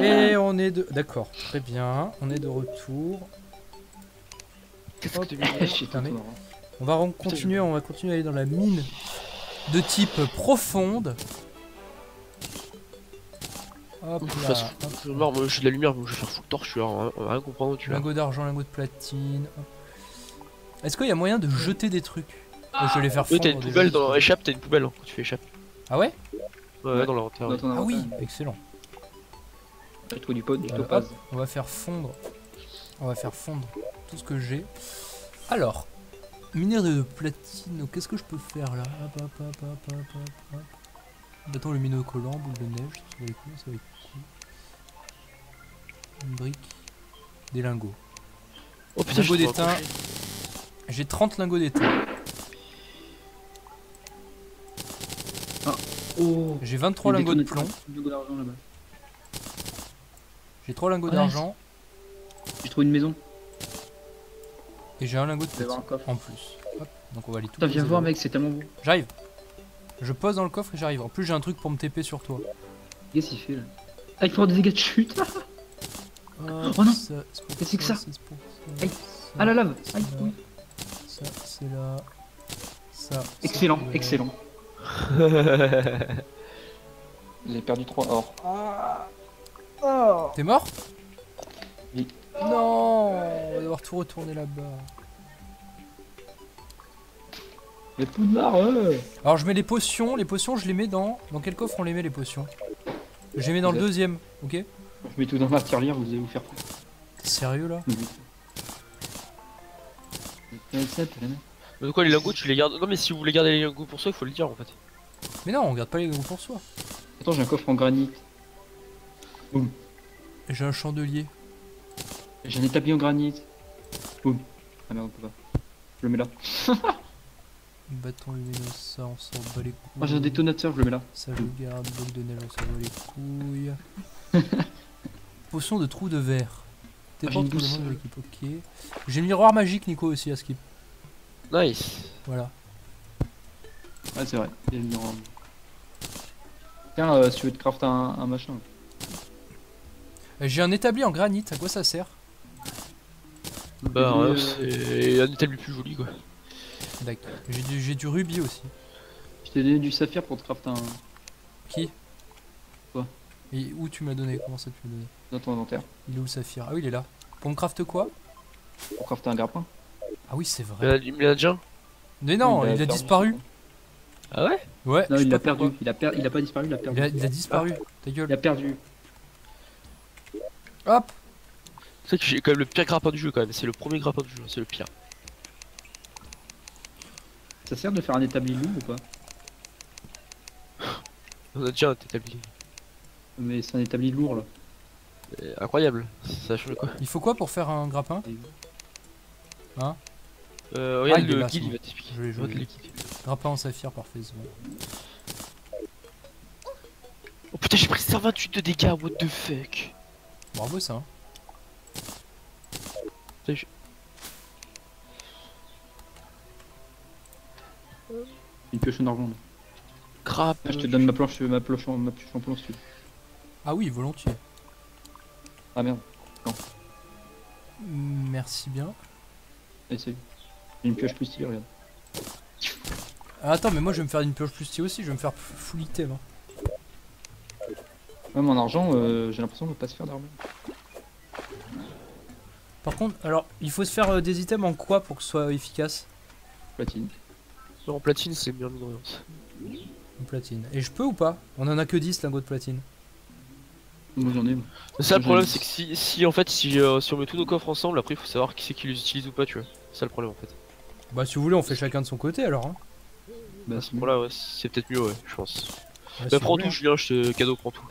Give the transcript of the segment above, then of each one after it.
Et on est de... D'accord, très bien. On est de retour. Qu'est-ce que tu Je mais-. On va continuer, on va continuer à aller dans la mine de type profonde. Hop là. façon, hop. moi j'ai de la lumière, donc je vais faire full torche, tu vois, on va- on va rien comprendre, tu vois. Lingot d'argent, lingot de platine. Est-ce qu'il y a moyen de jeter des trucs? Euh, Je vais les faire Oui, fondre. t'as une poubelle dans échappe, t'as une poubelle hein, quand tu fais échappe. Ah ouais? Ouais, dans l'inventaire. Ah oui, excellent. J'ai trouvé du pot, du topaz. On va faire fondre. On va faire fondre tout ce que j'ai. Alors, miner de platine, qu'est-ce que je peux faire là? Hop, hop, hop, hop, hop, hop, hop. Bâton lumineux collant, boule de neige, ça va être cool, ça va être cool. Une brique, des lingots. Oh putain, Lingot je suis d'étain. J'ai 30 lingots d'étain. Oh J'ai 23 lingots de plomb. J'ai 3 lingots Ah, d'argent. J'ai trouvé une maison. Et j'ai un lingot de platine un coffre. en plus. Hop, donc on va aller tout Putain, viens voir, mec, c'est tellement beau. J'arrive. Je pose dans le coffre et j'arrive. En plus, j'ai un truc pour me TP sur toi. Qu'est-ce qu'il fait là Ah, il faut avoir des dégâts de chute. Oh non ça, Qu'est-ce que c'est que ça ça, Aïe. ça, Ah, la lave Aïe, oui. Ça, c'est là. Ça. Excellent, là. excellent. J'ai perdu 3 or. T'es mort? Oui. Non On va devoir tout retourner là-bas. Mais Poudlard, ouais Alors, je mets les potions. Les potions, je les mets dans. Dans quel coffre on les met, les potions? Je les mets dans le deuxième, ok? Je mets tout dans ma tirelire, vous allez vous faire. T'es sérieux là? Mais quoi, les lingots, tu les gardes. Non, mais si vous voulez garder les lingots pour soi, il faut le dire en fait. Mais non, on garde pas les lingots pour soi. Attends, j'ai un coffre en granit. Et J'ai un chandelier. J'ai un établi en granit. Boum. Ah merde, on peut pas. Je le mets là. Bâton lumineux, ça, on s'en bat les couilles. Ah, j'ai un détonateur, je le mets là. Ça je garde, bloc de neige, on s'en bat les couilles. Potion de trou de verre. T'es Ah, pas tout le monde de l'équipe, ok. J'ai le miroir magique, Nico, aussi à skip. Nice. Voilà. Ah, c'est vrai. Il y a le miroir. Tiens, euh, si tu veux te craft un, un machin. Euh, J'ai un établi en granit, à quoi ça sert Bah, Euh, ouais, c'est un établi plus joli quoi. D'accord. J'ai du, j'ai du rubis aussi. Je t'ai donné du saphir pour te craft un. Qui Quoi Et où tu m'as donné Comment ça tu m'as donné dans ton inventaire. Il est où le saphir? Ah oui, il est là. Pour me craft quoi? Pour crafter un grappin. Ah oui, c'est Il vrai. a- il y en a déjà Mais non, il a, disparu. Ah ouais? Ouais, Non, il a perdu. Il a, per... il a pas disparu, il a perdu. Il a, il a disparu. Ta Il gueule. a perdu. Hop C'est que j'ai quand même le pire grappin du jeu quand même, c'est le premier grappin du jeu, c'est le pire. Ça sert de faire un établi loup ou pas? On a déjà un établi. Mais c'est un établi lourd là. Euh, Incroyable, ça change quoi? Il faut quoi pour faire un grappin? Euh, regarde Ah, le guide, il va t'expliquer. Je le guide. Grappin en saphir, parfait. c'est bon. Oh putain, j'ai pris 128 de dégâts, what the fuck? Bravo ça. hein. Une pioche en argent là. Crap Ah, je te donne ma planche, ma planche en, ma pioche en plomb si tu veux. Ah oui, volontiers. Ah merde. Merci bien. J'ai une pioche plus stylée, regarde. Ah, attends, mais moi je vais me faire une pioche plus stylée aussi, je vais me faire full item. hein. Même en argent, euh, j'ai l'impression de pas se faire d'armure. Par contre, alors, il faut se faire euh, des items en quoi pour que ce soit efficace? Platine. Non, en platine, c'est bien l'ignorance. Une platine. Et je peux ou pas? On en a que 10 lingots de platine. Moi j'en ai. Mais ça, le problème, c'est que si, si en fait, si, euh, si on met tous nos coffres ensemble, après, il faut savoir qui c'est qui les utilise ou pas, tu vois. C'est ça le problème en fait. Bah, si vous voulez, on fait chacun de son côté alors. Hein. Bah, À c'est ce moment-là, ouais, c'est peut-être mieux, ouais, je pense. Ouais, Bah, si vous prends tout. Julien, je te cadeau, prends tout.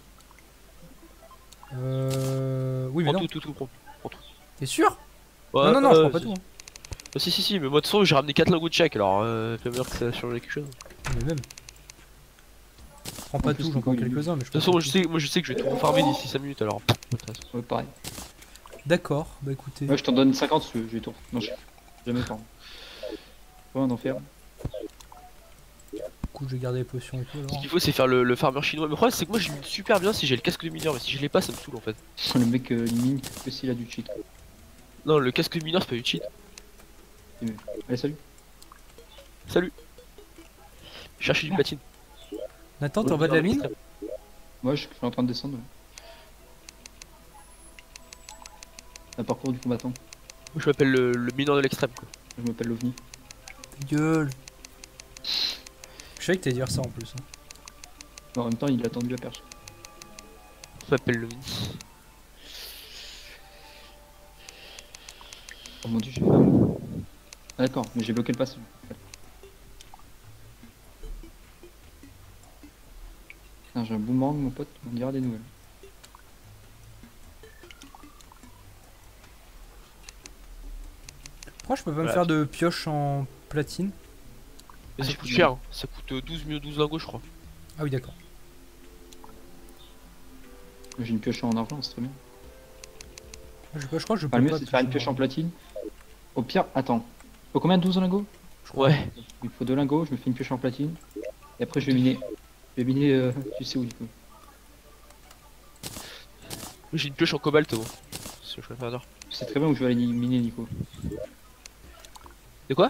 Euh. Oui, mais Prends non. tout, tout, tout, prends. T'es sûr Ouais, Non, non, non, je ouais, prends pas tout. hein. Bah, si, si, si, mais moi, de toute façon, j'ai ramené 4 lingots de chaque, alors euh, dire que ça a changé quelque chose. Mais même. Je prends pas tout, j'en prends quelques-uns, mais je De toute façon, moi, je sais, moi, je sais que je vais tout refarmer d'ici 5 minutes, alors. Ouais, pareil. D'accord, bah écoutez. Ouais, je t'en donne 50 si tu veux, je vais tout. Non, je jamais pas. Ouais, un enfer. coup, je vais garder les potions et tout Ce qu'il faut, c'est faire le, le farmer chinois. Mais le problème, c'est que moi, je mine super bien si j'ai le casque de mineur, mais si je l'ai pas, ça me saoule en fait. Le mec euh, il mine que s'il a du cheat. Non, le casque mineur, c'est pas utile. Allez, salut. Salut. Chercher du platine. Nathan, t'es en bas de la mine Moi je suis en train de descendre. ouais. Un parcours du combattant. Moi, je m'appelle le, le mineur de l'extrême. quoi. Je m'appelle l'OVNI. Gueule. Je savais que t'allais dire ça en plus. hein. En même temps, il a tendu la perche. Je m'appelle le Oh mon dieu, j'ai fait un mot. Ah, D'accord, mais j'ai bloqué le passage. Putain, j'ai un boomerang, mon pote, on dira des nouvelles. Pourquoi je peux pas me faire de pioche en platine Ah, ça je coûte cher, hein. ça coûte euh, 12 mieux 12 lingots, je crois. Ah oui, d'accord. J'ai une pioche en argent, c'est très bien. Je, je crois que je peux Enfin, le mieux, pas c'est de faire une pioche en platine. Au pire, attends. Faut combien 12 lingots? Ouais. Il faut deux lingots, je me fais une pioche en platine. Et après, je vais miner. Je vais miner, euh, tu sais où, du coup. J'ai une pioche en cobalt, moi. C'est ce que je préfère dire. Tu sais très bien où je vais aller miner, Nico. De quoi?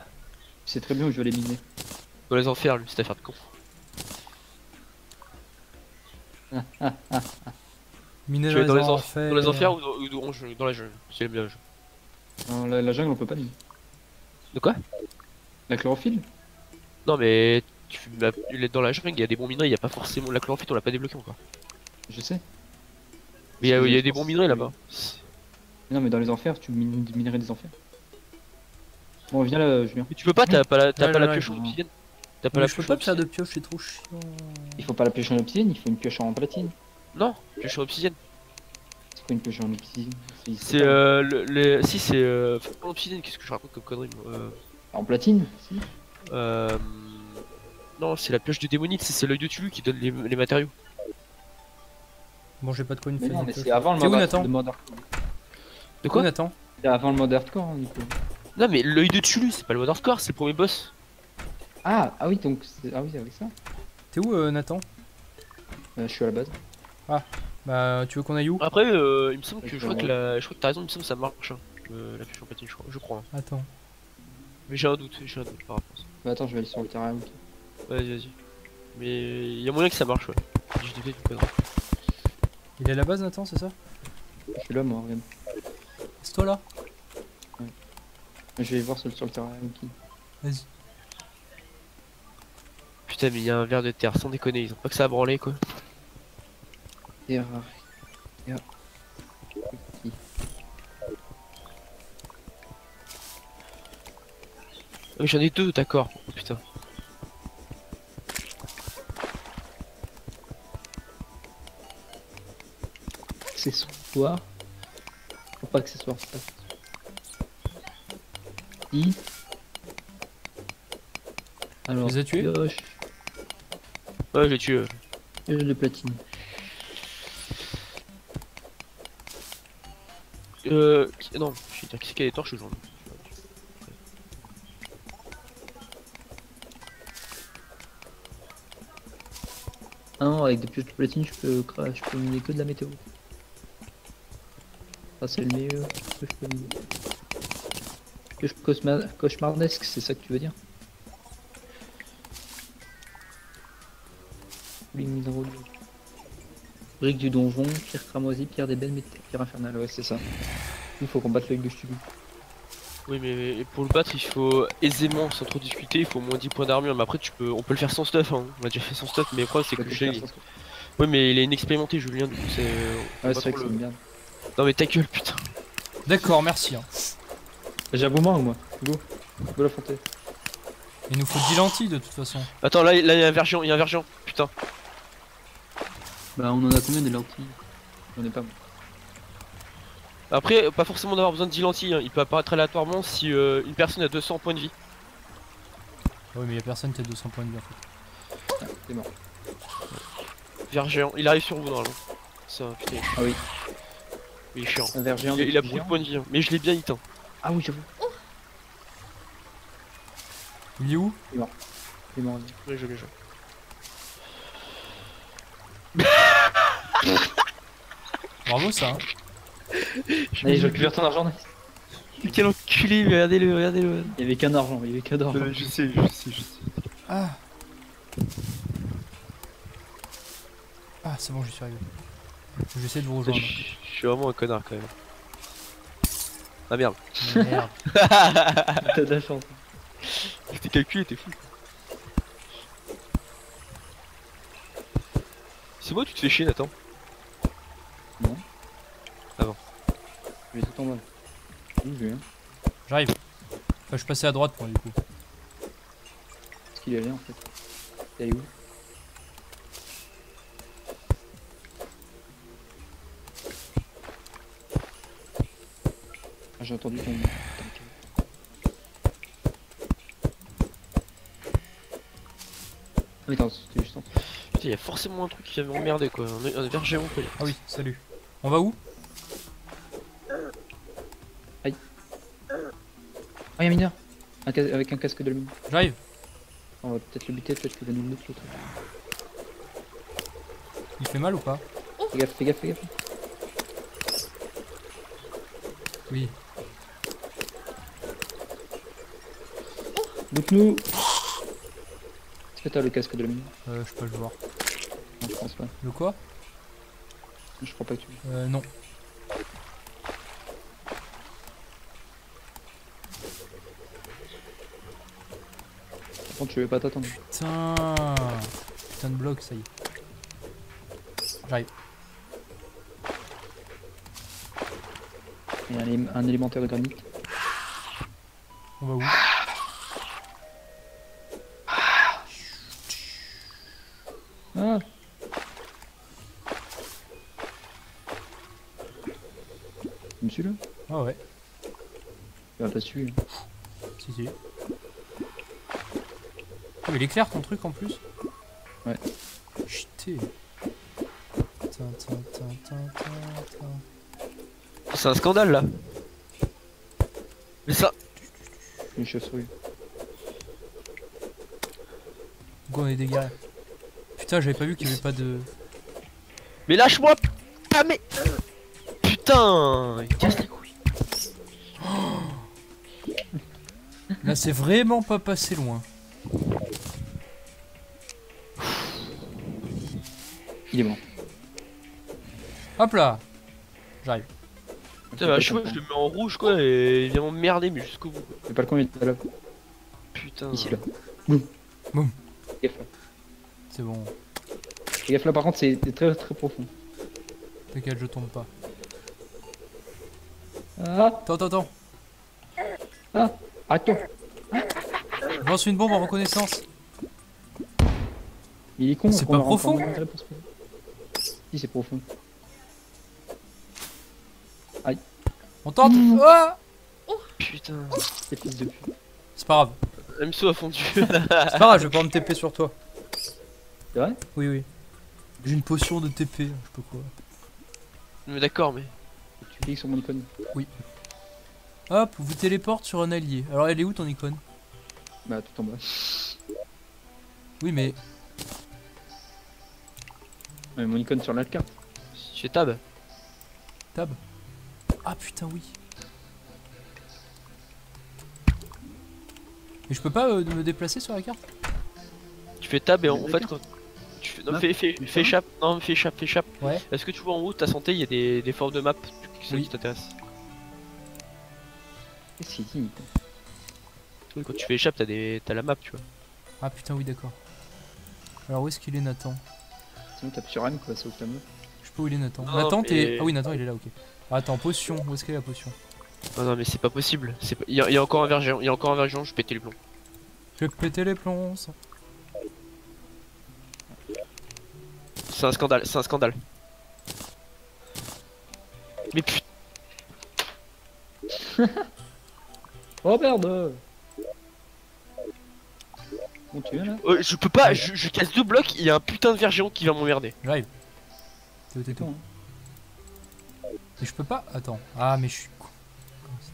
Tu sais très bien où je vais aller miner. Dans les enfers, lui, cette affaire de con. Miner dans, dans les les, enf- enfers. dans les enfers ou dans, ou dans, dans- la jungle C'est bien. Non, la, la jungle, on peut pas miner. De quoi? La chlorophylle? Non, mais tu bah, il est dans la jungle, il y a des bons minerais, il y a pas forcément. La chlorophylle, on l'a pas débloqué encore. Je sais. Mais il y a, y des bons minerais là-bas. Non, mais dans les enfers, tu mines, minerais des enfers. Bon, viens là, Julien. Mais tu peux pas, t'as pas la, t'as Ouais, pas la pioche en obsidienne. T'as pas Mais la je peux pioche pas faire de pioche, c'est trop chiant. Il faut pas la pioche en obsidienne, il faut une pioche en platine. Non, pioche en obsidienne. Une pioche en obsidienne C'est euh, le, le- Si, c'est. Euh... en obsidienne, qu'est-ce que je raconte comme connerie moi euh... En platine si. euh, Non, c'est la pioche de démonite, c'est l'œil de Tulu qui donne les, les matériaux. Bon, j'ai pas de quoi une faire non, mais c'est avant le mode, hardcore. De quoi Nathan C'est avant le mode hardcore, hein, Nico. Non, mais l'œil de Tulu, c'est pas le mode hardcore, c'est le premier boss. Ah, ah oui, donc c'est... Ah oui, c'est avec ça. T'es où, euh, Nathan Euh, je suis à la base. Bah, tu veux qu'on aille où? Après, euh, il me semble que je crois que ouais. la... je crois que t'as raison, il me semble que ça marche. hein, euh, la pioche en platine, je crois. Je crois hein. Attends. Mais j'ai un doute, j'ai un doute par rapport à ça. Bah attends, je vais aller sur le terrain. ok. Vas-y, vas-y. Mais il y a moyen que ça marche, ouais. Je. Il est à la base, Nathan, c'est ça? Je suis là, moi, regarde. C'est toi là? Je vais voir sur, sur le terrain. ok. Vas-y. Putain, mais il y a un verre de terre, sans déconner, ils ont pas que ça à branler quoi. Ok. Ah, mais j'en ai deux, d'accord. Oh, putain. Accessoire. Faut pas accessoire, c'est pas I. Alors, les as tués Ouais, j'ai tué. euh. pioche de platine. Euh. qui- Non, je dire qui c'est qui a des torches aujourd'hui. Ah non, avec des pioches de platine, je peux, je peux miner que de la météo. Ça, c'est le meilleur que je peux miner. Pioche cosma- cauchemardesque, c'est ça que tu veux dire? Brique du donjon, pierre cramoisie, pierre d'ébène, mais pierre infernale, ouais, c'est ça. Il faut combattre l'œil de Stubby. Oui, mais pour le battre, il faut aisément, sans trop discuter, il faut au moins 10 points d'armure. Mais après, tu peux, on peut le faire sans stuff. Hein. On a déjà fait sans stuff, mais le problème, c'est que je l'ai- Oui, mais il est inexpérimenté, Julien, du coup, c'est. Ouais, c'est vrai que le- une merde. Non, mais ta gueule, putain. D'accord, merci. hein. J'ai un boomerang, moi? Go. Go la fontaine. Il nous faut 10 lentilles de toute façon. Attends, là, là, il y a un vergent, il y a un vergent, putain. Bah, on en a combien des lentilles? J'en ai pas. moi. Après, pas forcément d'avoir besoin de 10 lentilles, hein. il peut apparaître aléatoirement si euh, une personne a 200 points de vie. Ah oui, mais y a personne qui a 200 points de vie en fait. Ah, c'est mort. Vers géant, il arrive sur vous normalement. Ça, putain, Ah oui. il est chiant. Un verre géant. Il, il a beaucoup de points de vie, hein. mais je l'ai bien hit. hein. Ah oui, j'avoue. Il est où? Il est mort. Ouais, je vais jouer. Bravo ça. hein. Allez, je récupère ton argent. Quel enculé, mais regardez-le, regardez-le. Il y avait qu'un argent, il y avait qu'un d'argent. Euh, je sais, je sais, je sais. Ah. Ah, c'est bon, j'y suis arrivé. J'essaie de vous Je rejoindre. je suis vraiment un connard quand même. Ah merde, Merde. T'as de la chance. tes calculs étaient fous. C'est moi, tu te fais chier, Nathan. Je vais tout en bas. Hein J'arrive. Enfin, je suis passé à droite pour du coup. Est-ce qu'il est allé en fait Il est où? Ah, j'ai entendu ton. Ah, mais attends, c'était juste en Putain, y a forcément un truc qui va m'emmerder quoi. Un verre géant quoi. Ah oui, salut. On va où? Ah, y'a un mineur Un Avec un casque d'aluminium. J'arrive. On va peut-être le buter, peut-être qu'il va nous le l'autre. Il fait mal ou pas Fais gaffe, fais gaffe, fais gaffe. Oui. Loot-nous Est-ce que t'as le casque d'aluminium Euh, je peux le voir. Non, je pense pas. Le quoi Je crois pas que tu Euh, non. Contre, je vais pas t'attendre. Putain. Putain de bloc, ça y est. J'arrive. Il y a un, élé- un élémentaire de granit. On va où? Ah Je me suis là? Ah ouais, Il va pas suivre. si si. Il est clair ton truc en plus Ouais. Tin. C'est un scandale là. Mais ça. Une chauve-souris. Go, on est des gars. Putain, j'avais pas vu qu'il y avait pas de. Mais lâche-moi Ah mais. Putain il casse les couilles. Là, c'est vraiment pas passé loin. Il est mort. Hop là J'arrive. Putain, bah, je, je le mets en rouge quoi et il vient m'emmerder mais jusqu'au bout. quoi. Le balcon il est là. Putain. Ici là. Boum. Boum. Fais gaffe là. C'est bon. Fais gaffe là par contre c'est très très profond. T'inquiète, je tombe pas. Ah Attends, attends, attends. Arrête-toi Je lance une bombe en reconnaissance. Il est con. C'est pas a profond pour. Si c'est profond. On tente Putain. C'est fils de pute. C'est pas grave. MSO a fondu. C'est pas grave, je vais pas me TP sur toi. C'est vrai? Oui, oui. J'ai une potion de TP, je sais pas quoi. mais d'accord mais. Tu cliques sur mon icône. Hop, vous téléporte sur un allié. Alors, elle est où ton icône? Bah tout en bas. Oui, mais Ouais, mon icône sur la carte. J'ai tab. tab. Ah putain, oui. Mais je peux pas euh, me déplacer sur la carte? Tu fais tab et en, en fait quand. Tu fais, non, Map, fais, fais, fais fais échappe. Non, fais échappe, fais échappe. Ouais. Est-ce que tu vois en haut ta santé, il y a des, des formes de map Oui. qui t'intéresse. Qu'est-ce qu'il dit Oui, quand tu fais échappe, t'as des... t'as la map, tu vois. Ah putain, oui, d'accord. Alors, où est-ce qu'il est, Nathan? Sinon M quoi, c'est au fameux. Je sais pas où il est, Nathan. Non, Nathan, t'es. Ah oui, Nathan, il est là, ok. Ah, attends, potion. Où est-ce qu'elle est la potion Non, non, mais c'est pas possible. Pas- Il y, a- il y a encore un verre géant, il y a encore un verre géant, je vais péter les plombs. Je vais péter les plombs. ça. C'est un scandale, c'est un scandale. Mais putain, Oh merde Là euh, je peux pas, je, je casse deux blocs, il y a un putain de verre géant qui va m'emmerder. J'arrive. T'es où, t'es où hein. Mais je peux pas. Attends. Ah, mais je suis con. Comment ça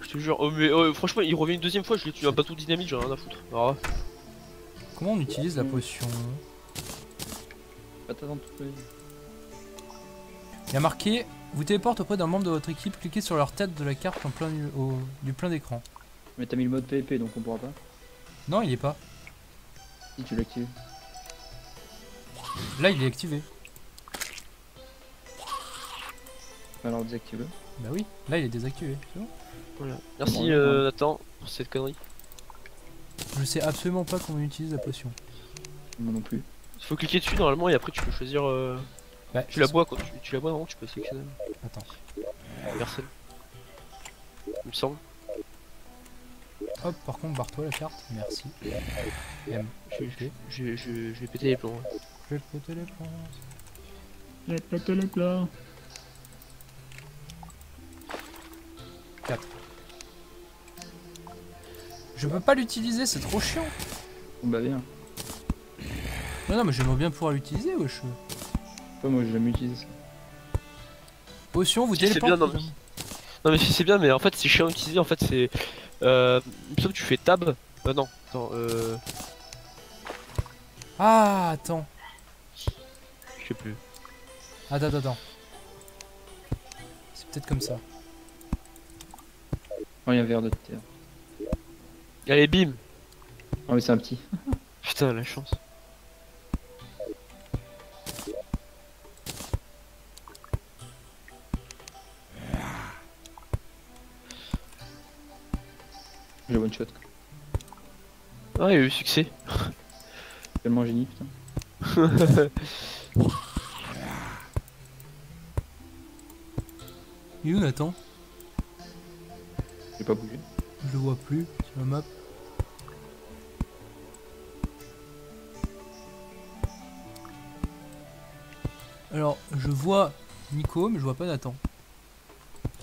Je te jure, oh, mais oh, franchement, il revient une deuxième fois, je l'ai tué un bateau dynamite, j'ai rien à foutre. Alors, Comment on utilise la potion Pas t'attendre tout le Il y a marqué Vous téléporte auprès d'un membre de votre équipe, cliquez sur leur tête de la carte en plein au- du plein d'écran. Mais t'as mis le mode PvP donc on pourra pas. Non, il est pas. Si tu l'actives. Là, il est activé. Alors désactive-le. Bah oui, là, il est désactivé. c'est bon Voilà. Merci Bon, euh. Nathan pour cette connerie. Je sais absolument pas comment on utilise la potion. Moi non plus. Il faut cliquer dessus normalement et après tu peux choisir. euh, Bah, Tu la bois quand tu, tu la bois non Tu peux sélectionner Attends. personne. Il me semble. Hop, par contre, barre-toi la carte. Merci. M. Je, je, je, je, je vais péter les plombs. Je vais te péter les plombs. J'ai pété les plats. 4. Je peux pas l'utiliser, c'est trop chiant. Bon bah bien. Non, non, mais j'aimerais bien pouvoir l'utiliser, wesh. Ouais, moi j'ai jamais utilisé ça. Potion, vous Si, c'est téléportez. bien, non, mais- Non mais si c'est bien mais en fait c'est chiant à utiliser en fait c'est... Euh... Il me semble que tu fais tab. Euh non, attends, euh... Ah, attends. Je sais plus. Attends, attends, attends. C'est peut-être comme ça. Oh, il y a un verre de terre. Allez bim Ah mais c'est un petit. Putain la chance. One shot. Ah il y a eu succès. Tellement génie putain. Il est où Nathan? J'ai pas bougé. Je le vois plus sur la map. Alors, je vois Nico, mais je vois pas Nathan.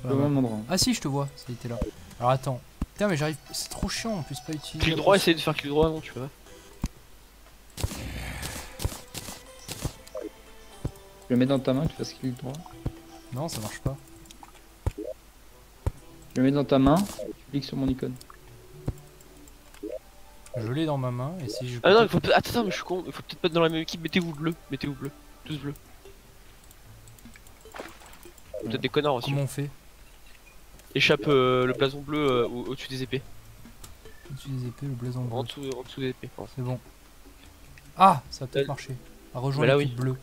Pas au même endroit. Ah si, je te vois, ça a été là. Alors attends. Putain, mais j'arrive. C'est trop chiant en plus, pas utiliser. Clic droit, potion. essaye de faire clic droit non tu vois. Je le mets dans ta main, tu fasses clic droit. Non, ça marche pas. Je le mets dans ta main, tu cliques sur mon icône. Je l'ai dans ma main et si je. Ah non il faut peut- Attends, attends mais je suis con, il faut peut-être pas être dans la même équipe, mettez-vous bleu, mettez-vous bleu. Tous bleus. Peut-être des connards aussi. Comment on fait? Échappe euh, le blason bleu euh, au- au-dessus des épées. Au-dessus des épées, le blason bleu. En dessous, en dessous des épées. C'est bon. Ah, ça a peut-être Euh, marché. À rejoindre bah l'équipe bleue.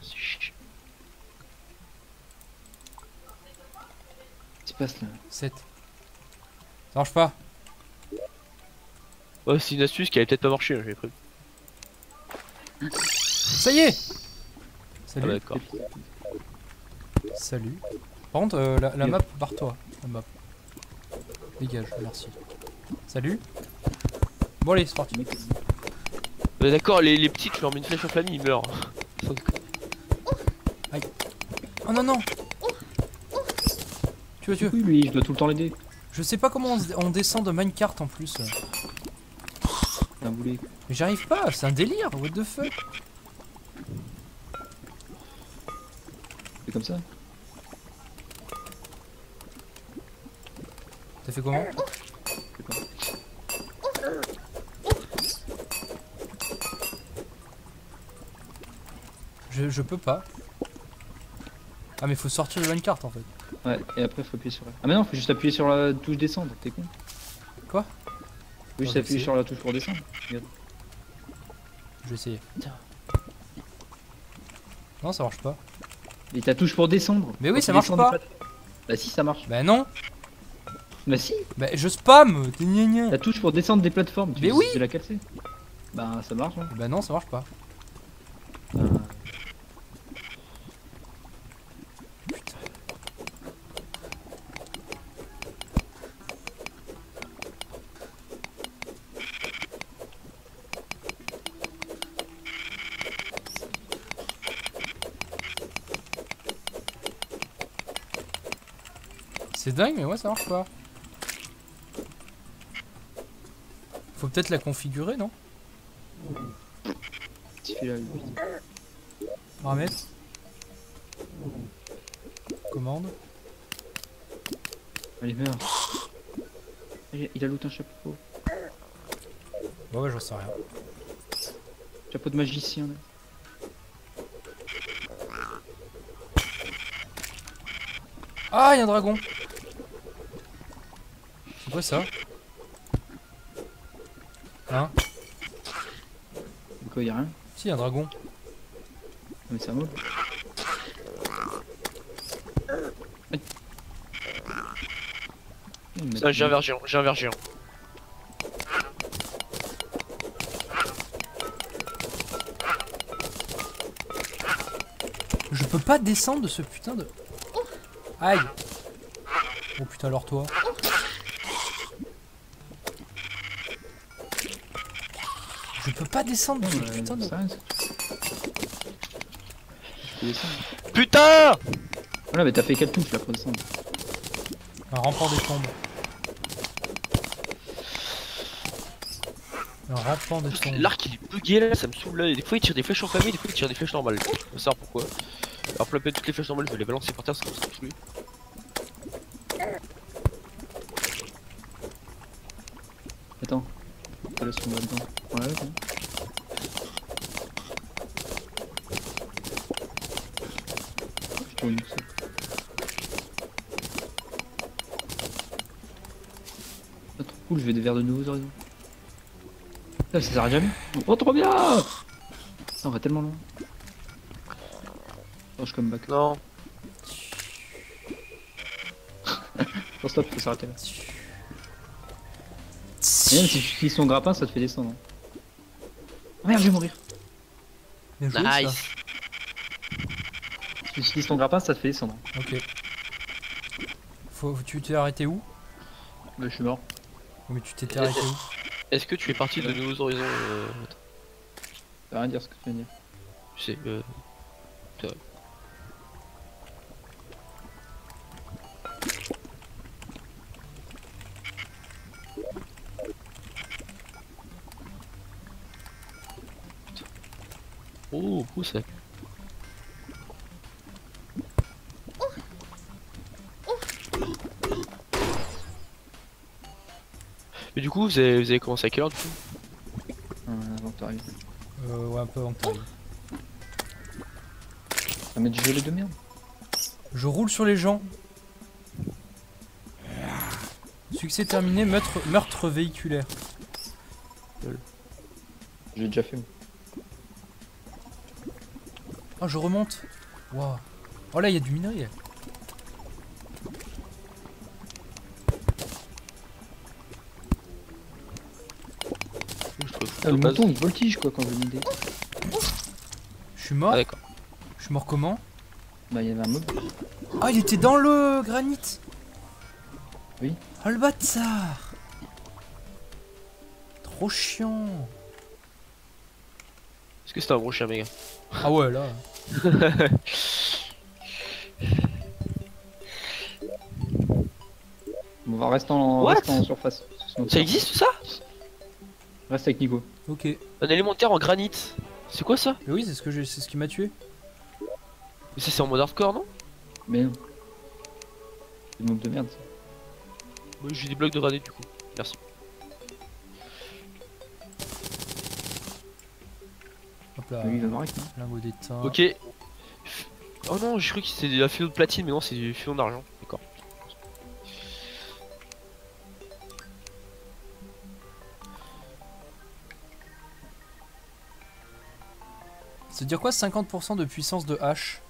C'est chiant. Qu'est-ce qui se passe là 7. Ça marche pas. Ouais, c'est une astuce qui avait peut-être pas marché, hein, j'avais prévu. Ça y est Ah Salut. bah, d'accord. Salut. Par contre, euh, la, map, barre-toi. La map. Dégage, merci. Salut. Bon allez, c'est parti. Bah, d'accord, les, les petits, tu leur mets une flèche en famille, ils meurent. Déconner. Oh non, non Tu vois, tu vois. Oui lui, je dois tout le temps l'aider. Je sais pas comment on, on descend de minecart en plus. Boulet. Mais j'arrive pas, c'est un délire, what the fuck C'est comme ça T'as fait comment je, je peux pas. Ah mais faut sortir de minecart en fait. Ouais, et après faut appuyer sur. Ah mais non, faut juste appuyer sur la touche descendre, t'es con. Quoi Oh, appuyer c'est- sur la touche pour descendre. Je vais essayer. Non ça marche pas. Et ta touche pour descendre. Mais oui, ça marche pas. Bah si, ça marche. Bah non Bah si, Bah je spam t'es gna gna. la touche pour descendre des plateformes. Tu Mais oui. c'est la casser. Bah ça marche. Hein. Bah non ça marche pas. Bah, C'est dingue mais ouais ça marche pas. Faut peut-être la configurer non? Paramètres. Commande. Allez, meurs. Il a loot un chapeau. Ouais, ouais, j'en sais rien. Chapeau de magicien. Là. Ah, il y a un dragon. Quoi ça Hein quoi, y'a rien Si, y a un dragon. Mais c'est un mob. Aïe. Mmh, mais- Ça, j'ai un verre géant, j'ai un verre géant. Je peux pas descendre de ce putain de... Aïe Oh putain, alors toi descendre de Euh, putain de... Putain Voilà, mais t'as fait quelle touche là pour descendre Un rempart des tombes. Un rempart des tombes. L'arc il est bugué là, ça me saoule là. Des fois il tire des flèches enflammées, des fois il tire des flèches normales. Je veux savoir pourquoi. Alors pour la peine, toutes les flèches normales, je vais les balancer par terre, ça me saoule. Attends. T'as la son là-dedans. Ouais, ok. Je tourne ça. Ah, trop cool, je vais vers de nouveaux horizons. Ah, ça s'arrête jamais. Oh, trop bien Ah, On va tellement loin. Oh, je come back. Non. Oh, stop, faut s'arrêter là. Et même si tu utilises son grappin, ça te fait descendre. Oh merde, je vais mourir. Bien joué, ça. Nice. Si tu utilises ton grappin, ça te fait descendre. Ok. Faut, tu t'es arrêté où? Bah, je suis mort. Mais tu t'étais arrêté où Est-ce que tu fais partie de nouveaux horizons euh... veut rien dire ce que tu viens de dire. Tu sais, euh... Oh, oh ça. Coup, vous avez, vous avez commencé à quelle heure du coup Euh, avant que t'arrives. Euh, ouais, un peu avant que t'arrives. Ça met du gelé de merde. Je roule sur les gens. Succès terminé, meurtre, meurtre véhiculaire. J'ai déjà fait. Ah, je remonte. Waouh. Oh là, il y a du minerai. Le base. mouton il voltige quoi quand je l'idée. Je suis mort. Ah d'accord. Je suis mort comment? Bah, il y avait un mob. Ah, il était dans le granit. Oui. Oh le bâtard. Trop chiant. Est-ce que c'était un gros chien, méga Ah ouais, là. On va rester en, What? rester en surface. Ça existe ça? Reste avec Nico. Ok. Un élémentaire en granit. C'est quoi ça? Mais oui, c'est ce que j'ai, c'est ce qui m'a tué. Mais ça c'est en mode hardcore, non? Mais non. C'est mob de merde. ça. Oui, j'ai des blocs de granit du coup. Merci. Hop là. Lingot d'étain. Ok. Oh non, j'ai cru que c'était de la filon de platine, mais non, c'est du filon d'argent. Ça veut dire quoi 50% de puissance de hache?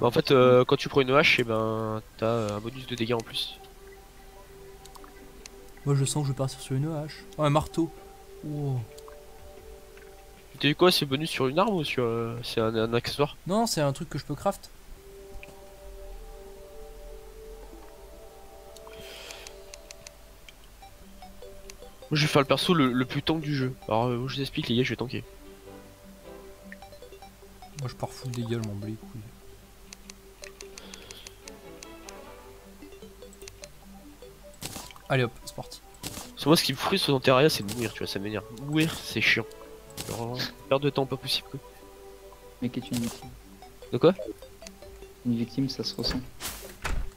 Bah, en fait, euh, quand tu prends une hache, et ben, t'as un bonus de dégâts en plus. Moi je sens que je vais partir sur une hache. Oh un marteau. Wow. T'as eu quoi C'est bonus sur une arme ou sur. euh, c'est un, un accessoire? Non, c'est un truc que je peux craft. Moi, je vais faire le perso le, le plus tank du jeu. Alors, euh, je vous explique, les gars, je vais tanker. Moi je pars full dégâts, je m'en bats les couilles. Allez hop, c'est parti. Parce que moi, ce qui me frustre dans Terraria, c'est de mourir, tu vois, ça m'énerve. Mourir, c'est chiant. Genre, euh, perte de temps pas possible, quoi. Mec est une victime? De quoi? Une victime ça se ressent.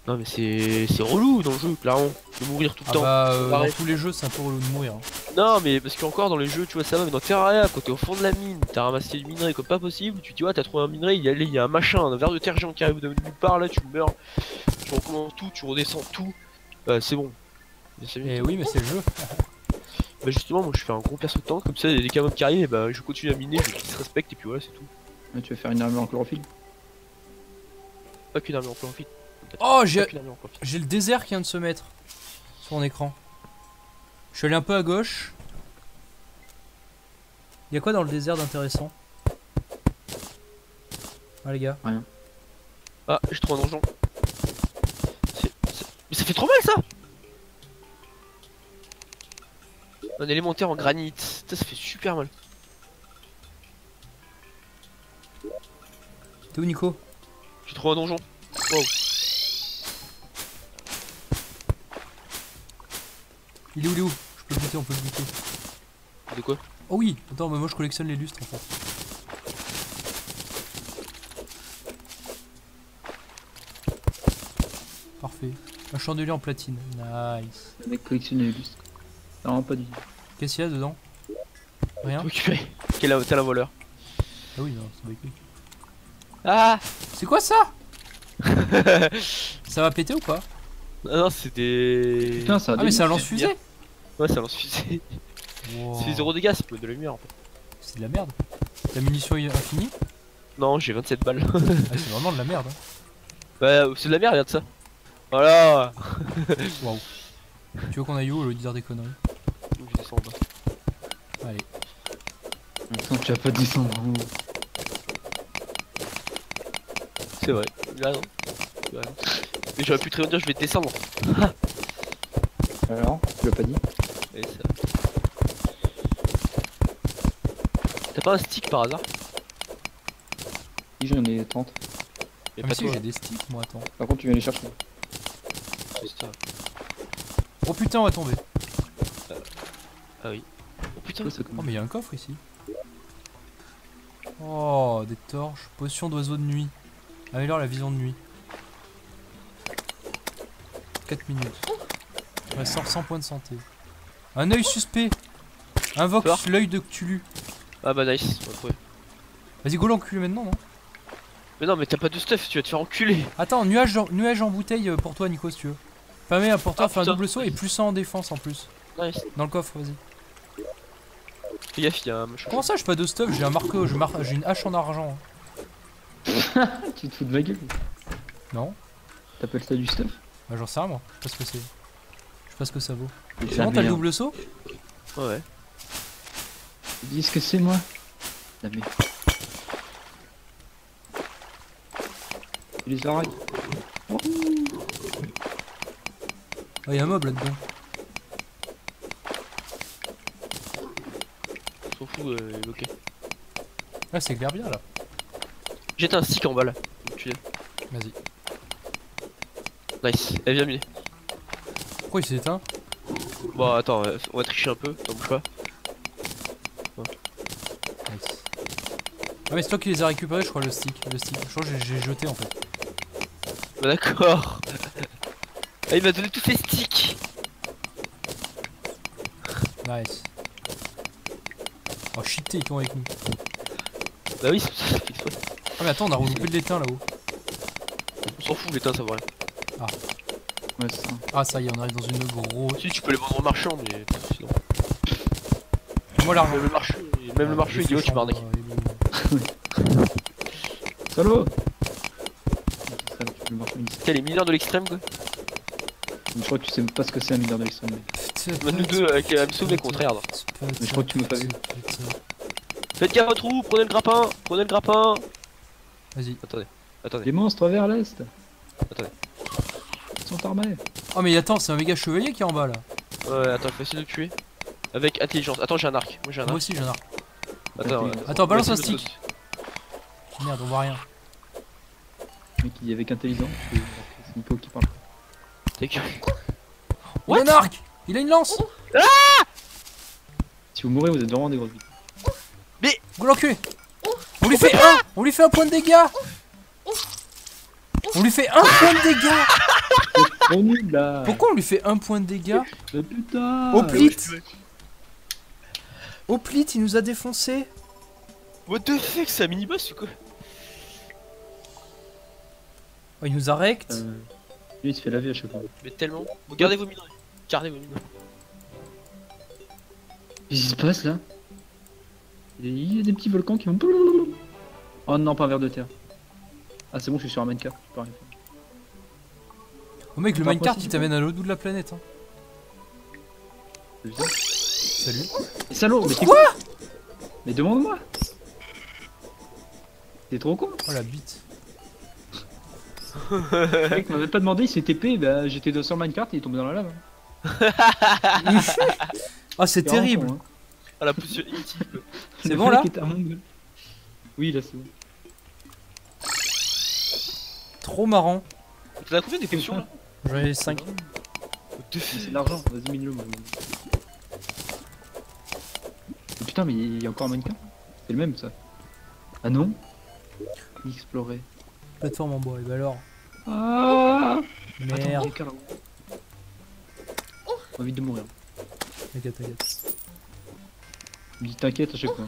Non mais c'est c'est relou dans le jeu, clairement, de mourir tout le Ah temps. bah, euh, dans tous les jeux, c'est un peu relou de mourir. hein. Non mais parce qu'encore dans les jeux, tu vois ça va, mais dans Terraria, quand t'es au fond de la mine, t'as ramassé du minerai comme pas possible, tu te dis ouais t'as trouvé un minerai, il y a, il y a un machin, un verre de terre géant qui arrive de nulle part, là tu meurs, tu recommences tout, tu redescends tout, Bah, c'est bon. Mais. Et oui, mais c'est le jeu. Bah justement, moi je fais un gros perso de tank, comme ça il y a des camobs qui arrivent, et bah je continue à miner, je les respecte et puis voilà c'est tout. Tu vas faire une armure en chlorophylle? Pas qu'une armure en chlorophylle. Oh, j'ai le désert qui vient de se mettre sur mon écran. Je suis allé un peu à gauche. Il y a quoi dans le désert d'intéressant? Ah les gars. Ah, j'ai trouvé un donjon. Mais ça fait trop mal ça Un élémentaire en granit. Ça, ça fait super mal. T'es où Nico? J'ai trouvé un donjon. Wow. Il est où, il est où? Le buter, on peut le buter. De quoi? Oh oui, attends, mais moi je collectionne les lustres en fait. Parfait. Un chandelier en platine. Nice. Le mec collectionne les lustres. Non, pas du Qu'est-ce qu'il y a dedans? Rien Occupé. Quel a- T'as la voleur. Ah oui, non, c'est pas écrit. Ah C'est quoi ça? Ça va péter ou pas? Non, non, c'est des. Putain, ça a Ah mais c'est un lance-fusée Ouais, c'est un lance-fusée. Wow. C'est 0 dégâts, c'est de la lumière en fait. C'est de la merde. Ta munition est infinie Non, j'ai 27 balles. Ah c'est vraiment de la merde. hein. bah, c'est de la merde, regarde ça. Voilà Waouh. Tu veux qu'on aille où de dire des conneries Je descends en bas. Allez. Attends, tu vas pas descendre. C'est vrai. Là, non. Mais j'aurais pu très bien dire je vais descendre. Alors Tu l'as pas dit Et ça- T'as pas un stick par hasard? Si j'en ai 30. Mais Ah, mais pas si j'ai des sticks moi attends. Par contre, tu viens les chercher. Ça. Oh putain on va tomber. Ah oui. Oh putain. Oh comme- mais il y a un coffre ici. Oh des torches. Potion d'oiseau de nuit. Améliore la vision de nuit. 4 minutes. Ouais, sort 100 points de santé. Un œil suspect. Invoque l'œil de Cthulhu. Ah bah nice, on va trouver. Vas-y go l'enculé maintenant non? Mais non mais t'as pas de stuff, tu vas te faire enculer. Attends, nuage, en- nuage en bouteille euh, pour toi Nico si tu veux. Permet à porteur Ah, de faire un putain. double saut et plus 100 en défense en plus. Nice. Dans le coffre, vas-y. Fais gaffe, y'a un machin. Comment ça j'ai pas de stuff? J'ai un marqueur, j'ai mar- j'ai une hache en argent. Tu te fous de ma gueule Non T'appelles ça du stuff? Bah j'en sais rien moi. Je sais pas ce que c'est. Je sais pas ce que ça vaut. Bon t'as le double saut Ouais, ouais. Dis ce que c'est moi La merde. Les oreilles. Ah y'a un mob là-dedans. On s'en fout, euh, ok. Ah c'est clair bien là. Jette un stick en bas là. Tu Vas-y. Nice. Elle vient mieux. Pourquoi il s'est éteint? Bon attends, on va tricher un peu, t'en bouge pas. Nice. Ah mais c'est toi qui les as récupérés je crois le stick. Le stick. Je crois que j'ai- jeté en fait. Bah d'accord. ah il m'a donné tous les sticks. Nice. Oh shit ils sont avec nous. Bah oui, c'est. Ah mais attends on a reloupé de l'étain là-haut. On s'en fout, l'étain ça vaut rien. Ouais, c'est ça. Ah ça y est on arrive dans une grosse... Si tu peux les vendre au marchand, mais sinon. Moi l'argent. Même le marché, même le marché il dit oh tu. Salaud le marcher ici. T'as les mineurs de l'extrême quoi. Je crois que tu sais pas ce que c'est un mineur de l'extrême. Bah, nous deux avec euh, Amso te regarde. Mais je crois que tu m'as pas vu. Faites gaffe à votre trou, prenez le grappin, prenez le grappin. Vas-y. Attendez, attendez, Les monstres vers l'est attendez. Oh mais attends, c'est un méga chevalier qui est en bas là. Ouais, attends, je vais essayer de le tuer. Avec intelligence. Attends, j'ai un arc. Moi j'ai un Moi arc. aussi j'en ai. Attends, Ok. euh, Attends, balance un stick. Merde, on voit rien. Mais qui dit avec intelligence, c'est Nico qui parle. T'es que- Il a un arc Il a une lance Si vous mourrez, vous êtes vraiment des grosses vies. Go l'enculé On lui fait un On lui fait un point de dégâts On lui fait un point de dégâts trop nul là. Pourquoi on lui fait un point de dégâts Mais putain. Au plit Au plit, il nous a défoncé What the fuck, c'est un mini-boss ou quoi Oh, il nous a rect Euh, lui, il se fait laver à chaque fois. Mais tellement. Bon, gardez vos minerais. Gardez vos minerais. Qu'est-ce qui se passe là? Il y a des petits volcans qui vont. Oh non, pas un verre de terre. Ah, c'est bon, je suis sur un minecart. je peux rien faire. Oh mec, le minecart, il t'amène à l'autre bout de la planète. Hein. Salut. Mais salaud, mais quoi Mais demande-moi T'es trop con Oh la bite. Le mec m'avait pas demandé, il s'est TP, bah j'étais dans- sur le minecart et il est tombé dans la lave. hein. Ah, c'est terrible. con, hein. Ah, la quoi. C'est bon, là. Oui, là c'est bon. Trop marrant. T'en as combien des potions là? J'en ai 5. What the Mais fuck C'est de l'argent, vas-y mine-le Putain, mais il y a encore un minecart C'est le même ça. Ah non? Explorer. Plateforme en bois, et bah alors? Ah Merde. Attends, envie de mourir. T'inquiète, t'inquiète. Il dit t'inquiète à chaque fois.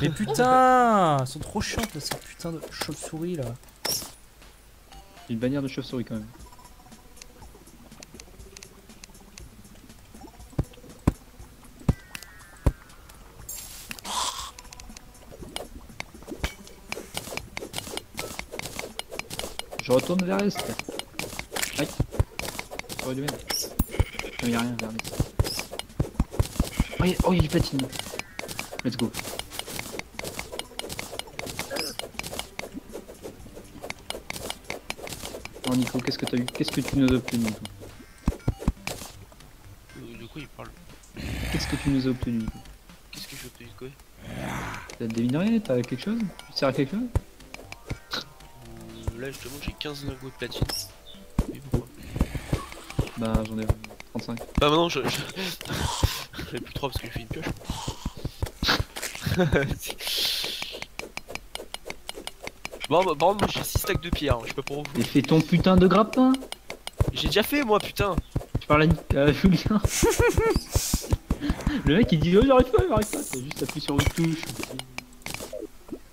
Mais putain Elles sont trop chiantes là, ces putains de chauves-souris là. Une bannière de chauve-souris quand même. Je retourne vers l'est. Aïe. J'aurais dû. Non, y'a rien vers l'est. Oh, y'a- oh, il patine. Let's go. Alors Nico, qu'est-ce que t'as eu? Qu'est-ce que tu nous as obtenu Nico? De quoi il parle? Qu'est-ce que tu nous as obtenu Nico? Qu'est-ce que je obtenu de quoi? T'as des minerais T'as quelque chose? Tu sers à quelque chose? Là, justement, j'ai 15 lingots de platine. Mais pourquoi Bah j'en ai 35. Bah, maintenant, je. je- J'en ai plus 3 parce que j'ai fait une pioche. bon, bah, par contre, moi j'ai 6 stacks de pierre, hein, je sais pas pour vous. Et fais ton putain de grappin J'ai déjà fait, moi, putain Je parle à à Julien. Le mec il dit oh j'arrive pas, j'arrive pas. T'as juste appuyé sur une touche.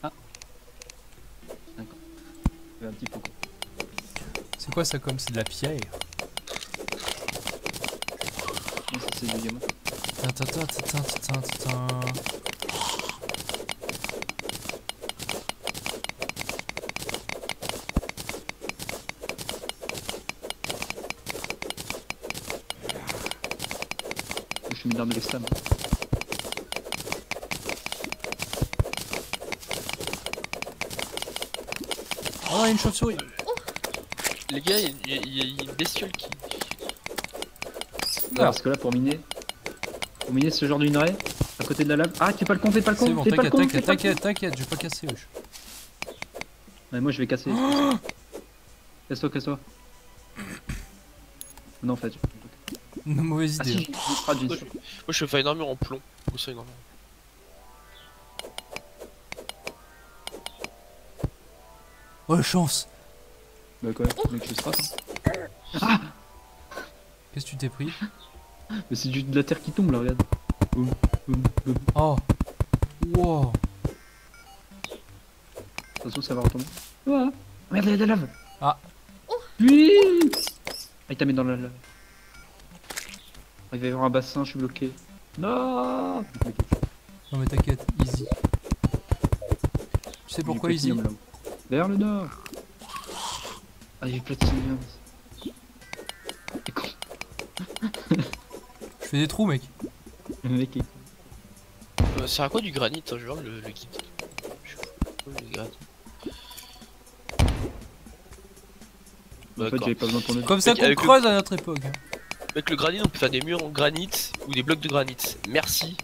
Ah. D'accord. C'est un petit peu con. C'est quoi ça comme C'est de la pierre. C'est du diamant. Je suis milliard de l'extame. Oh non, il y a une chauve-souris. Les gars, il y, y a- il y a une bestiole qui. Non, parce que là pour miner. Pour miner ce genre de minerai, à côté de la lave. Ah, fais pas le con, fais pas le con, C'est bon, fais pas le t'inquiète, t'inquiète, t'inquiète, t'inquiète, je vais pas casser, wesh. Ouais, moi je vais casser. Casse-toi, casse-toi. Non, en fait. Une mauvaise Ah idée. si, strat, j'ai strat. Moi, je fais une armure en plomb. Ou ça, une armure. Oh, chance Bah quoi, mec, je strat. Hein. Qu'est-ce que tu t'es pris? Mais c'est de la terre qui tombe là, regarde. Boum, boum, boum. De Oh Wow toute façon, ça va retomber. Ah, regarde, il y a de la lave. Ah. Oui Ah, il t'a mis dans la lave. Ah, Il va y avoir un bassin, je suis bloqué. Non Non mais t'inquiète, easy. Tu sais pourquoi easy? Vers le nord. Ah, j'ai platinium. C'est con. Je fais des trous, mec. Le mec est Euh, ça sert à quoi du granit hein, Je vais voir le, le guide. Je suis granit. En fait, j'avais pas besoin de aide. Comme ça qu'on le- creuse à notre époque. hein. Avec le granit, on peut faire des murs en granit ou des blocs de granit. Merci.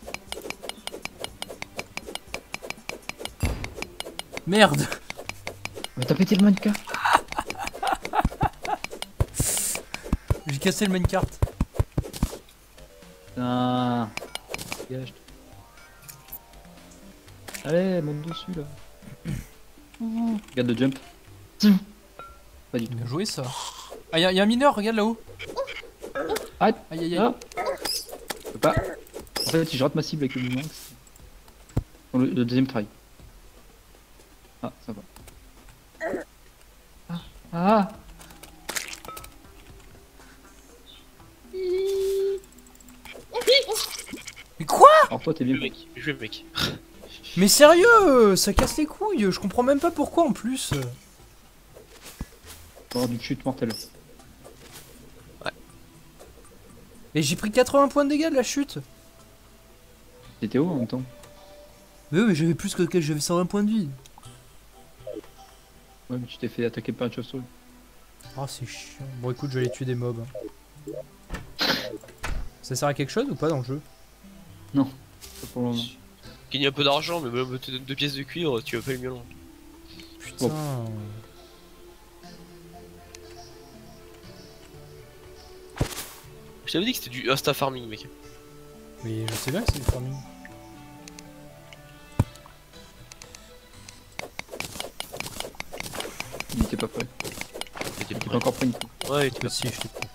Merde Mais t'as pété le minecart J'ai cassé le minecart. Putain. Dégage. Allez, monte dessus là. Regarde le jump. Pas du tout. Bien joué ça. Ah, y'a y a un mineur, regarde là-haut. Arrête. Aïe aïe aïe. Ah. Je peux pas. En fait, si je rate ma cible avec le le, le deuxième try. Toi, t'es bien. Mec, je mec. Mais sérieux, ça casse les couilles, je comprends même pas pourquoi en plus. Avoir du chute mortelle. Et j'ai pris 80 points de dégâts de la chute. T'étais où en même temps? Mais oui, mais j'avais plus que j'avais 120 points de vie. Ouais, mais tu t'es fait attaquer par une chauve-souris. Ah, c'est chiant. Bon, écoute, je vais aller tuer des mobs. hein. Ça sert à quelque chose ou pas dans le jeu? Pas pour le moment. Gagner un peu d'argent, mais même te donne deux pièces de cuivre, tu vas pas le mieux loin. Putain. Je t'avais dit que c'était du insta farming, mec. Mais je sais bien que c'est du farming. Il était pas prêt. Il était pas encore prêt une coup. Ouais, il était pas aussi, je t'ai pris.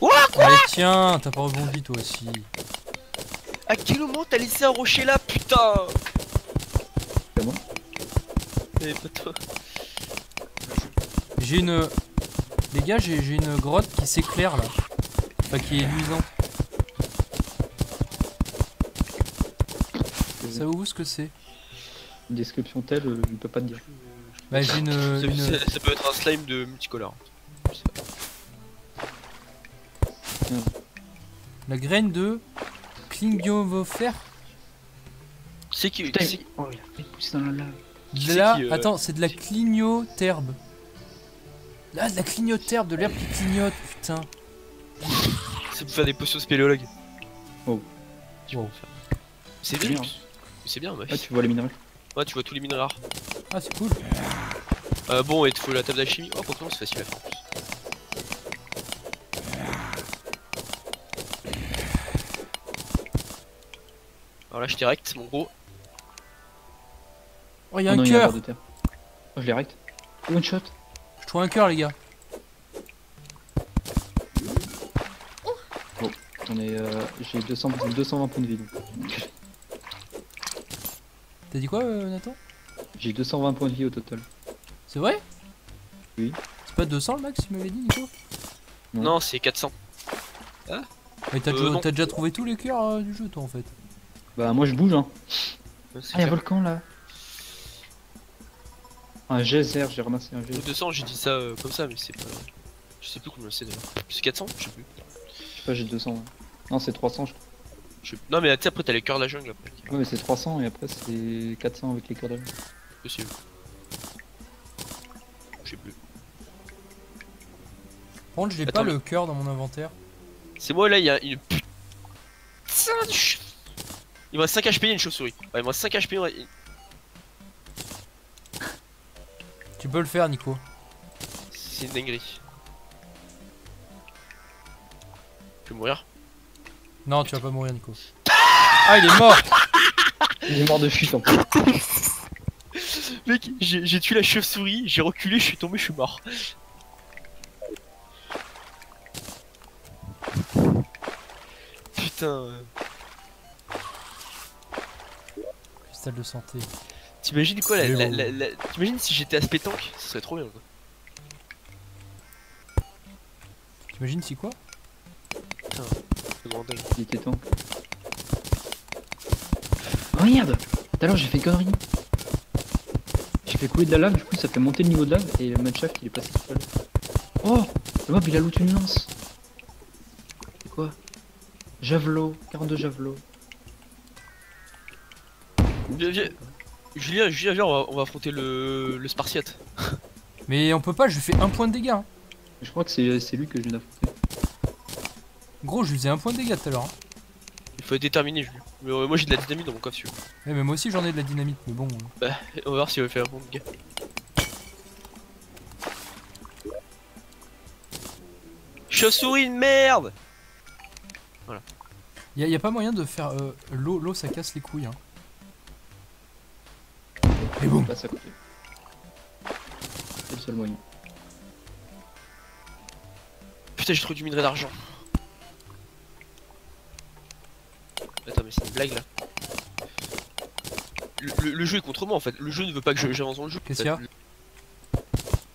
Quoi Allez, tiens, t'as pas rebondi toi aussi. À quel moment t'as laissé un rocher là, putain C'est moi Mais pas toi. J'ai une. Les gars, j'ai j'ai une grotte qui s'éclaire là. Enfin, qui est luisante. Ça vous ce que c'est? Une description telle, euh, il peut pas te dire. Bah, j'ai une. Ça, une... ça- ça peut être un slime de multicolore. La graine de. C'est qui, Putain, c'est- oh, il a fait pousser dans la lave. Qui De c'est la... qui, euh, Attends, c'est de la clignotherbe. Là, de la clignotherbe, de l'herbe qui clignote, putain. c'est pour faire des potions spéléologues. Oh. Tu vois, faire. C'est bien. bien. C'est bien, ouais. Ah, tu vois les minerais Ouais, tu vois tous les mines rares. Ah, c'est cool. Euh, bon, et il te faut la table d'alchimie. Oh, pourtant, c'est facile à faire en plus. Alors là, je direct, mon gros. Oh, il y a Oh un non, il y a cœur. barre de terre. Oh, je l'ai rect. One shot. Je trouve un cœur, les gars. J'en ai. Euh, J'ai 200, 220 points de vie. T'as dit quoi, euh, Nathan? J'ai 220 points de vie au total. C'est vrai? Oui. C'est pas 200 le max, tu m'avais dit, Nico? Non. Non, c'est 400. Mais t'as Euh, déjà, déjà trouvé tous les cœurs euh, du jeu, toi, en fait. Bah, moi je bouge hein. Ah, y'a un volcan là. Un geyser, j'ai ramassé un geyser. 200, j'ai dit ça euh, comme ça, mais c'est pas. Je sais plus combien c'est d'ailleurs. C'est 400 Je sais plus. Je sais pas, j'ai 200. ouais. Non, c'est 300 je crois. Je Non, mais tu sais, après, t'as les cœurs de la jungle après. Ouais, mais c'est 300 et après c'est 400 avec les cœurs d'âge. Possible. Je sais plus. Par contre, j'ai pas le cœur dans mon inventaire. C'est moi là, il y a une putain de Il me reste 5 HP, a une chauve-souris. Ouais, il me reste 5 HP, ouais. Tu peux le faire, Nico. c'est une dinguerie. Je vais mourir. Non, tu vas pas mourir, Nico. Ah, il est mort Il est mort de chute en plus. Mec, j'ai j'ai tué la chauve-souris, j'ai reculé, je suis tombé, je suis mort. Putain. euh, Cristal de santé. T'imagines quoi la, Mais la- bon. la- la- T'imagines si j'étais aspect tank Ce serait trop bien quoi. T'imagines si quoi? Grand. Il était temps. Oh merde Tout à l'heure j'ai fait une connerie. J'ai fait couler de la lave, du coup ça fait monter le niveau de lave et le match il est passé tout seul. Oh Le mob il a loot une lance C'est quoi? Javelot, 42 javelots. Viens, viens. Julien, Julien, viens, on va, on va affronter le, le Spartiate. Mais on peut pas, je lui fais un point de dégâts. hein. Je crois que c'est c'est lui que je viens d'affronter. Gros, je lui faisais un point de dégâts tout à l'heure. hein. Il faut être déterminé, Julien. Mais euh, moi j'ai de la dynamite dans mon coffre, si tu veux. Eh, mais moi aussi j'en ai de la dynamite, mais bon. euh. On va voir s'il va faire un bon gars. Chauve-souris de merde Y, a- y a pas moyen de faire euh, l'eau, l'eau ça casse les couilles. Hein. Et boum Passe à côté. C'est le seul moyen. putain, j'ai trouvé du minerai d'argent. Attends, mais c'est une blague là. Le, le- le jeu est contre moi en fait. Le jeu ne veut pas que j'avance dans le jeu. Qu'est-ce qu'il y a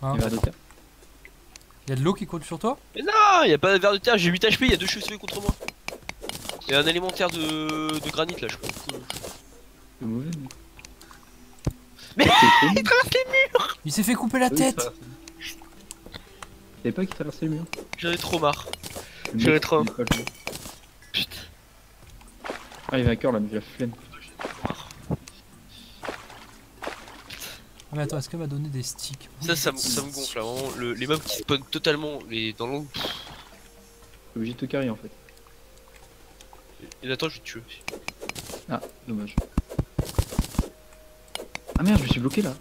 Hein Il y a de terre. Il y a de l'eau qui coule sur toi Mais non, y a pas de verre de terre, j'ai 8 HP, y a deux chauves contre moi. Y a un élémentaire de, de granit là, je crois. C'est mauvais. Mais- C'est Il traverse les murs Il s'est fait couper la tête Je savais pas qu'il traversait le mur. J'en ai trop marre. J'aurais mec, trop. joué. Putain. Ah, il va à cœur là, mais j'ai la flemme. Ah, mais attends, est-ce qu'elle m'a donné des sticks? Ça, ça, me- ça me gonfle là, vraiment. Le- les mobs qui spawnent totalement les, dans l'angle. Je suis obligé de te carry en fait. Et attends, je vais te tuer. Ah, dommage. Ah merde, je me suis bloqué là.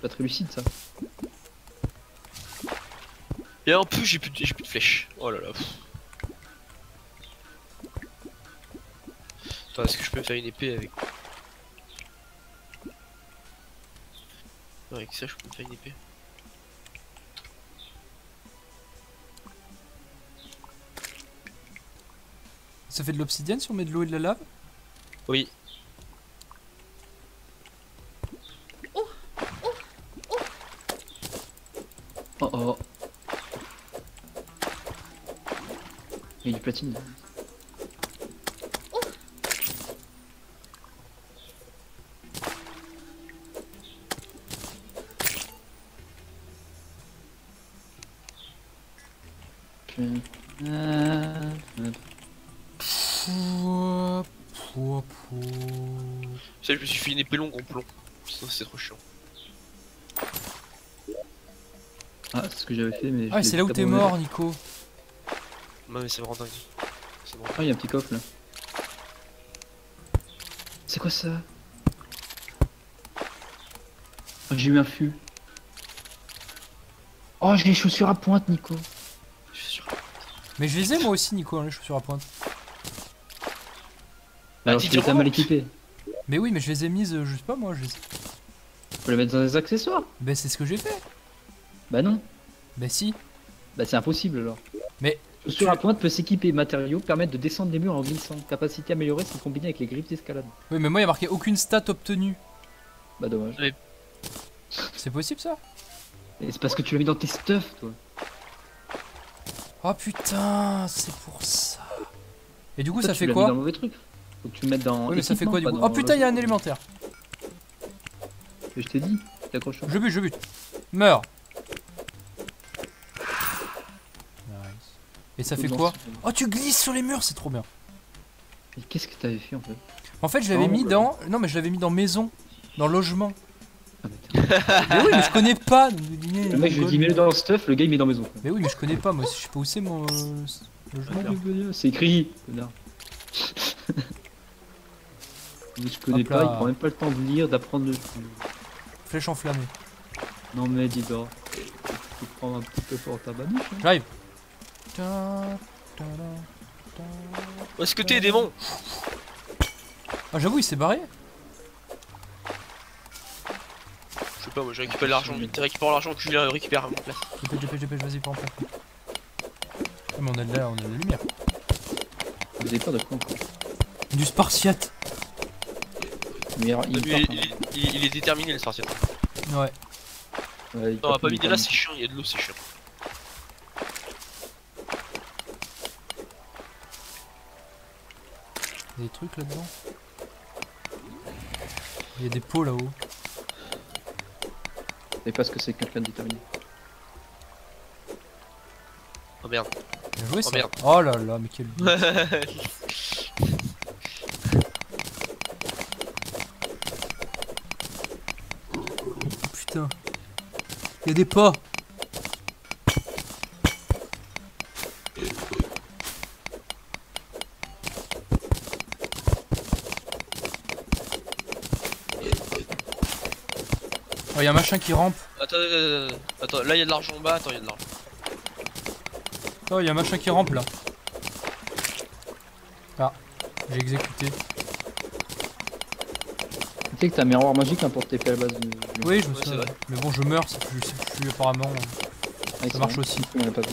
Pas très lucide ça. Et en plus, j'ai plus, de- j'ai plus de flèches. Oh là là. pff. Attends, est-ce que je peux faire une épée avec? Non, avec ça, je peux me faire une épée. Ça fait de l'obsidienne si on met de l'eau et de la lave? Oui. Il y a du platine. Pouah, pouah, pouah. Ça, je me suis fait une épée longue en plomb. C'est trop chiant. Ah, c'est ce que j'avais fait, mais. Ah, c'est là où t'es mort, Nico. Non, mais c'est vraiment dingue. C'est bon. Ah, il y a un petit coffre là. C'est quoi ça? Oh, J'ai eu un fût. Oh, j'ai les chaussures à pointe, Nico. Mais je les ai moi aussi, Nico, hein, les chaussures à pointe. Bah, Alors, dis- tu les as mal équipées. Mais oui, mais je les ai mises, euh, je sais pas moi, je les... Faut les mettre dans des accessoires. Ben c'est ce que j'ai fait. Bah non. Ben si. Bah c'est impossible alors. Mais Chaussure à pointe peut s'équiper matériaux, permettre de descendre des murs en glissant. Capacité améliorée si combinée avec les griffes d'escalade. Oui, mais moi il y a marqué aucune stat obtenue. Bah dommage. C'est possible ça? Et c'est parce que tu l'as mis dans tes stuff, toi. Oh putain, c'est pour ça. Et du coup, Toi, ça tu fait l'as mis dans quoi mauvais truc. Faut que tu le mettes dans. Oui, mais ça fait quoi du coup? Oh putain, il y a un élémentaire. Mais Je t'ai dit, t'accroches Je bute, je bute. Meurs. Et ça fait quoi Oh, tu glisses sur les murs, c'est trop bien. Et qu'est-ce que t'avais fait en fait? En fait, je l'avais mis bah. dans. Non, mais je l'avais mis dans maison, dans logement. ah, mais t'es- mais oui, mais je connais pas. Le mec, je lui dis mets-le dans le stuff, le gars il met dans maison. Mais oui, mais je connais pas. Moi, je sais pas où c'est mon euh, logement. C'est écrit, connard. Mais je connais pas, il prend même pas le temps de lire, d'apprendre le. Flèche enflammée. Non mais dis donc, tu prends un petit peu pour ta baniche. hein. J'arrive. Où est-ce que t'es, démon? Ah, j'avoue, il s'est barré. Je sais pas, moi, je récupère l'argent vite. Récupère l'argent que Julien récupère à mon place. Dépêche, dépêche, dépêche, vas-y, prends, prends. Ah, mais on a de la, on a de la lumière. Vous avez peur de quoi encore? Du spartiate. Mais il, il Lui, part, il, hein. il- il- il est déterminé, le sorcier. Ouais. Ouais, il Non, on va pas vider là, c'est chiant, il y a de l'eau, c'est chiant. Il y a des trucs là-dedans. Il y a des pots là-haut. Et parce que c'est quelqu'un de déterminé. Oh merde. Bien joué ça. merde. Oh là là, mais quel. Oh, putain. Il y a des pas. Oh, y'a un machin qui rampe. Attends, attends, attends. là y'a de l'argent en bas, attends, y'a de l'argent. Oh, y'a un machin qui rampe là. Ah, j'ai exécuté. Tu sais que t'as un miroir magique hein, pour TP à la base du. Oui, je me souviens. Mais bon, je meurs, ah, c'est plus, apparemment. Ça marche aussi. On pas vu.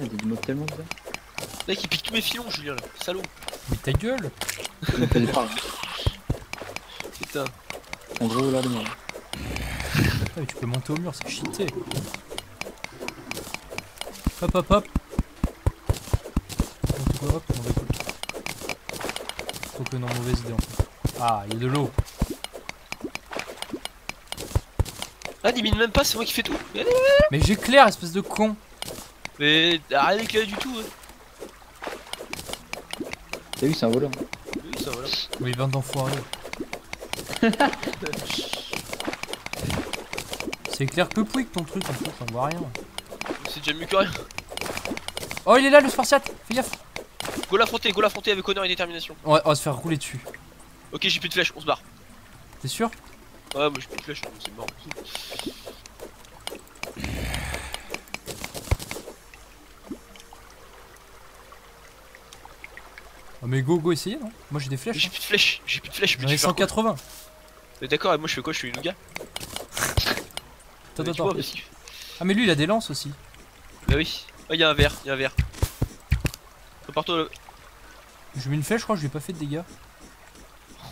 Il y a des mots tellement bizarres. Mec, il pique tous mes filons, Julien là, salaud. Mais ta gueule Il. Putain. En gros, là, de moi. Ah, mais tu peux monter au mur, c'est cheaté. Hop hop hop. Donc, quoi, hop, on va écouter. Faut que non, mauvaise idée en fait. Ah, il y a de l'eau. Ah, il mine même pas, c'est moi qui fais tout. Mais, Mais j'éclaire, espèce de con. mais arrête d'éclairer du tout. hein. T'as vu, c'est un voleur. Oui, ça voilà. Oui, 20 d'enfoiré. C'est clair que pouic ton truc en fait, on voit rien. C'est déjà mieux que rien. Oh, il est là le Spartiate Fais gaffe Go l'affronter, go l'affronter avec honneur et détermination. on va, on va se faire rouler dessus. Ok, j'ai plus de flèches, on se barre. T'es sûr? Ouais, moi j'ai plus de flèches, c'est mort. Oh, Mais go, go, essayez non? Moi j'ai des flèches. J'ai hein. plus de flèches, j'ai plus de flèches. mais J'en tu ai fais quoi 180. Mais D'accord, et moi je fais quoi? Je fais une nougat Attends, attends. Ah, mais lui il a des lances aussi. Bah oui. Oh, y'a un verre, y'a un verre. Prépare-toi là. Je lui mets une flèche, je crois que je lui ai pas fait de dégâts.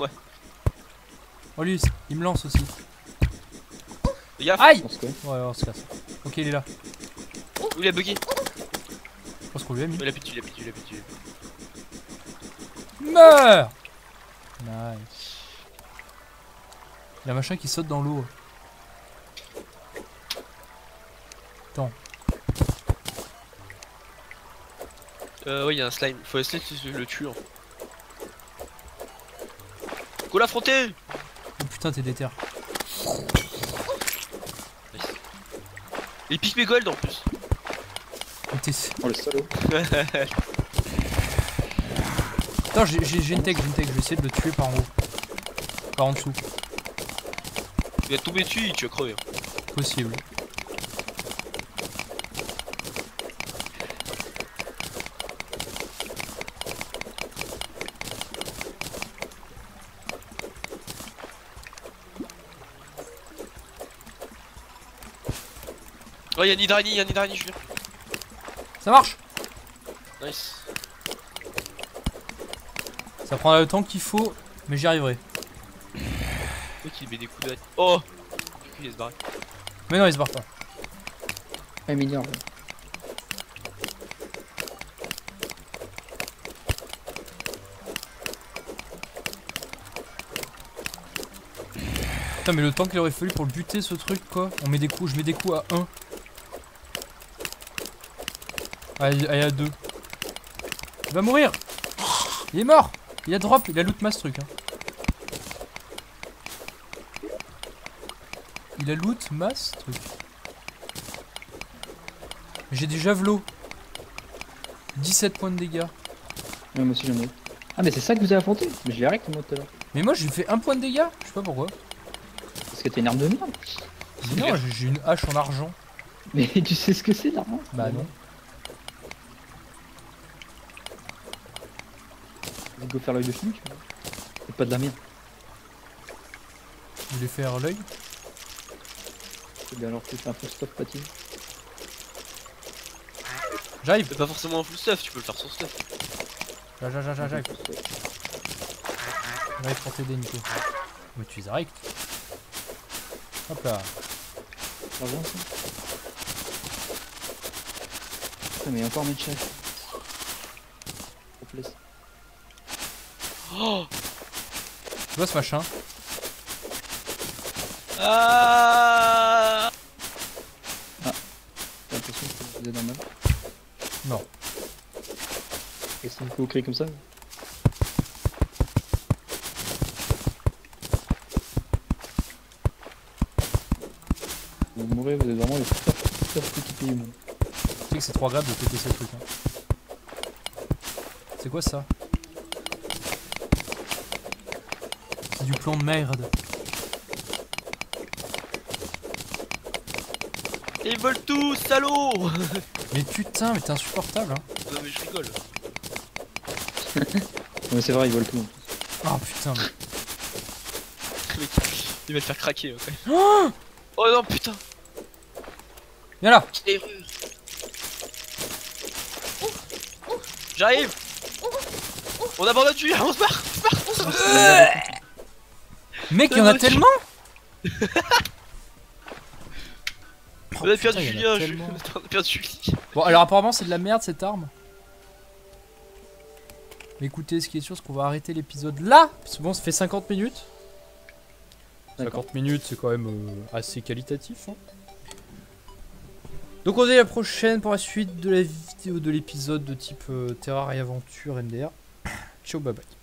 Ouais. Oh, lui, il me lance aussi. Gaffe, Aïe que. Ouais, on se casse. Ok, il est là. où il a bugué? Je pense qu'on lui a mis. Il a pété, il a pété, il a pété. Meurs Nice. Il y a un machin qui saute dans l'eau. Euh, ouais, y'a un slime. Faut essayer de le tuer. en fait. Go l'affronter Oh putain, t'es déter. Nice. Il pique mes golds en plus. T'es- Oh, le salaud. Attends, j'ai une tech, j'ai une tech. Je vais essayer de le tuer par en haut. Par en dessous. Il va tomber dessus, tu vas crever. Possible. Oh, y'a un hydrani, y'a un hydrani, Julien. Ça marche? Nice. Ça prendra le temps qu'il faut, mais j'y arriverai. Ok, il met des coups de Oh Du coup, il se barrer. Mais non, il se barre pas. Il m'énerve. Putain, mais le temps qu'il aurait fallu pour le buter ce truc, quoi. On met des coups, je mets des coups à 1. Allez, allez, à 2. Il va mourir Il est mort Il a drop, il a loot mass truc. Hein. Il a loot mass truc. J'ai du javelot. 17 points de dégâts. Ouais, moi aussi j'en ai. Ah, mais c'est ça que vous avez affronté? Mais je l'ai arrêté moi tout à l'heure. Mais moi j'ai fait un point de dégâts, je sais pas pourquoi. Parce que t'es une arme de merde. Non, j'ai- une hache en argent. Mais tu sais ce que c'est l'arme Bah non. Vas-y, go faire l'œil de vois. C'est pas de la merde. Je voulais faire l'œil? C'est bien alors que c'est un faux stop patine. J'arrive. C'est pas forcément un full stuff, tu peux le faire sans stuff. J'arrive, j'arrive, j'arrive. J'arrive pour t'aider, Nico. Mais tu es direct. Hop là. Ça va ça? Putain, mais encore mes chefs. Oh Tu vois ce machin Ah J'ai l'impression que vous êtes normal. Non. Qu'est-ce qu'il faut crier comme ça Vous mourrez, vous êtes vraiment les top équipiers du monde. Tu sais que c'est trop agréable de péter ces trucs. Hein. C'est quoi ça du plomb de merde. Ils volent tout, salaud Mais putain, mais t'es insupportable. Hein. Non mais je rigole. Mais c'est vrai, ils volent tout. Oh putain. mais- Il va te faire craquer. Oh Oh non putain Viens là J'arrive On abandonne tu on se barre Mec, il y en a tellement On a Oh, perdu Julien, on a Julie. Bon, alors apparemment, c'est de la merde cette arme. Mais écoutez, ce qui est sûr, c'est qu'on va arrêter l'épisode là. Parce que bon, ça fait 50 minutes. D'accord. 50 minutes, c'est quand même euh, assez qualitatif. hein. Donc on se dit à la prochaine pour la suite de la vidéo de l'épisode de type euh, Terraria Aventure MDR. Ciao, bye bye.